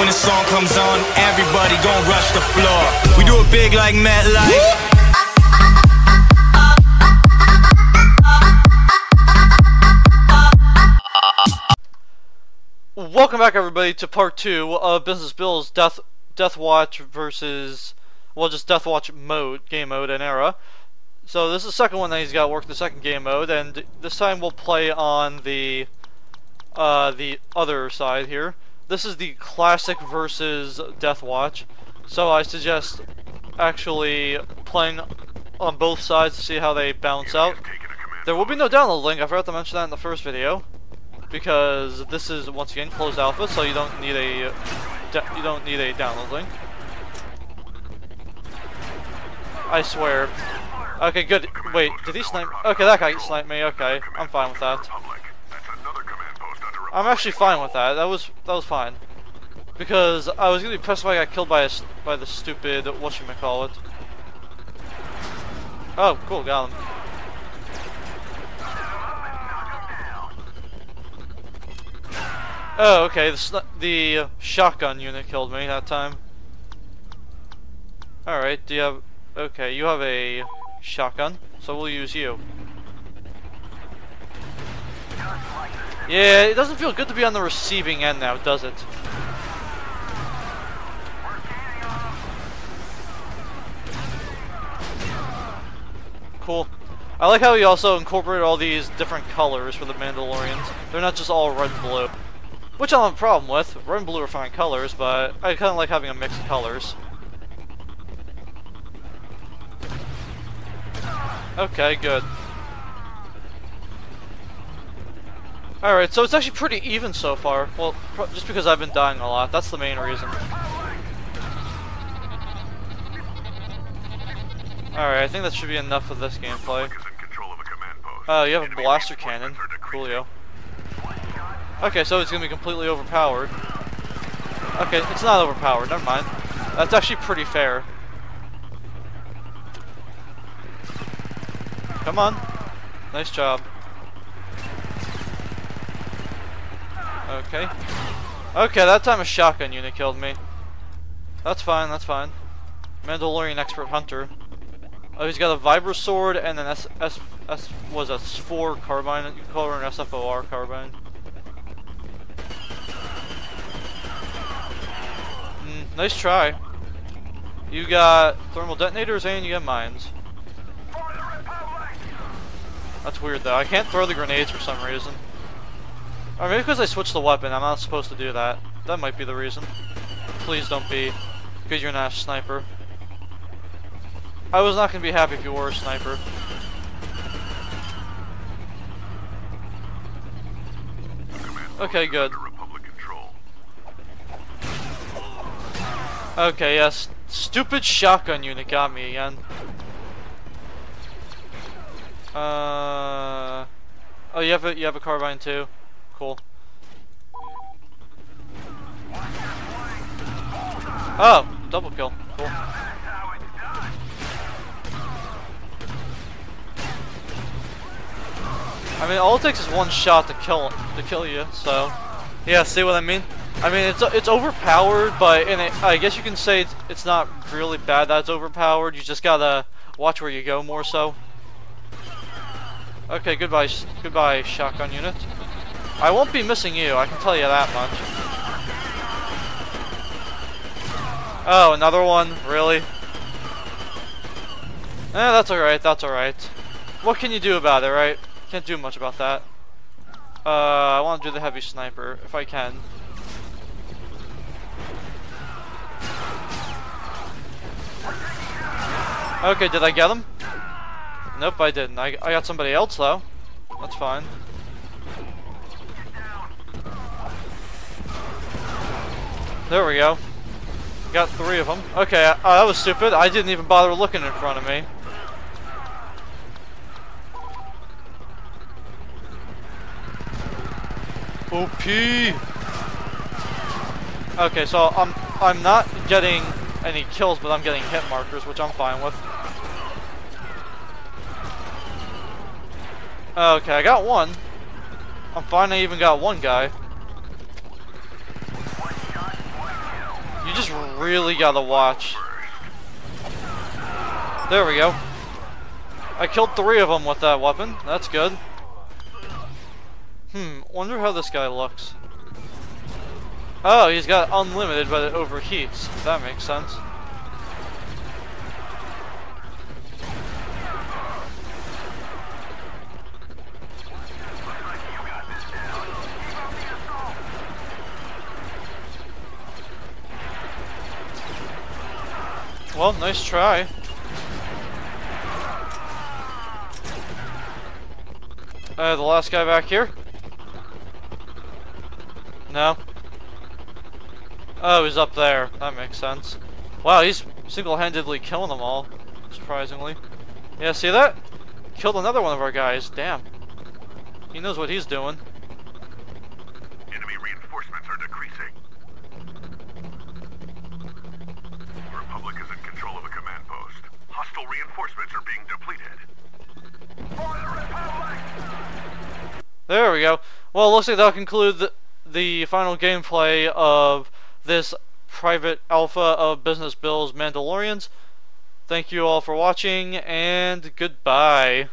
when the song comes on, everybody gon' rush the floor. We do it big like. Welcome back, everybody, to part two of Business Bill's Death Death Watch versus, well, just Death Watch mode, game mode, and era. So this is the second one that he's got working the second game mode, and this time we'll play on the uh, the other side here. This is the classic versus Death Watch. So I suggest actually playing on both sides to see how they bounce out. There will be no download link. I forgot to mention that in the first video because this is once again closed alpha, so you don't need a you don't need a download link. I swear. Okay, good. Wait, did he snipe? Okay, that guy sniped me. Okay, I'm fine with that. I'm actually fine with that. That was that was fine. Because I was gonna be pissed if I got killed by a by the stupid what you call it. Oh, cool, got him. Oh, okay. The the shotgun unit killed me that time. All right. Do you have? Okay, you have a shotgun, so we'll use you. Yeah, it doesn't feel good to be on the receiving end now, does it? Cool. I like how he also incorporated all these different colors for the Mandalorians. They're not just all red and blue. Which I don't have a problem with. Red and blue are fine colors, but I kind of like having a mix of colors. Okay, good. Alright, so it's actually pretty even so far. Well, just because I've been dying a lot. That's the main reason. Alright, I think that should be enough of this gameplay. Oh, uh, you have a blaster cannon. Coolio. Okay, so it's gonna be completely overpowered. Okay, it's not overpowered, never mind. That's actually pretty fair. Come on. Nice job. Okay. Okay, that time a shotgun unit killed me. That's fine, that's fine. Mandalorian expert hunter. Oh, he's got a vibro sword and an S S S was a S4 carbine. You call her an SFOR carbine. Mm, nice try. You got thermal detonators and you got mines. That's weird though. I can't throw the grenades for some reason. Or maybe because I switched the weapon, I'm not supposed to do that. That might be the reason. Please don't be. Because you're not a sniper. I was not going to be happy if you were a sniper. Okay, good. Okay, yes. Stupid shotgun unit got me again. Uh. Oh, you have a you have a carbine too. Cool. Oh, double kill. Cool. I mean, all it takes is one shot to kill to kill you. So, yeah, see what I mean? I mean, it's it's overpowered, but in it, I guess you can say it's, it's not really bad that it's overpowered. You just gotta watch where you go more so. Okay, goodbye, goodbye, shotgun unit. I won't be missing you, I can tell you that much. Oh, another one? Really? Eh, that's alright, that's alright. What can you do about it, right? Can't do much about that. Uh, I want to do the heavy sniper, if I can. Okay, did I get him? Nope, I didn't. I, I got somebody else, though. That's fine. There we go. Got three of them. Okay, uh, that was stupid. I didn't even bother looking in front of me. OP! Okay, so I'm I'm not getting any kills, but I'm getting hit markers, which I'm fine with. Okay, I got one. I'm fine I even got one guy. You just really gotta watch. There we go. I killed three of them with that weapon. That's good. Hmm, wonder how this guy looks. Oh, he's got unlimited, but it overheats. That makes sense. Well, nice try. Uh, the last guy back here? No? Oh, he's up there. That makes sense. Wow, he's single-handedly killing them all, surprisingly. Yeah, see that? Killed another one of our guys. Damn. He knows what he's doing. Enemy reinforcements are decreasing. Republic is in control of a command post. Hostile reinforcements are being depleted. For the Republic! There we go. Well, looks like that'll conclude the, the final gameplay of this private alpha of Business Bill's Mandalorians. Thank you all for watching, and goodbye.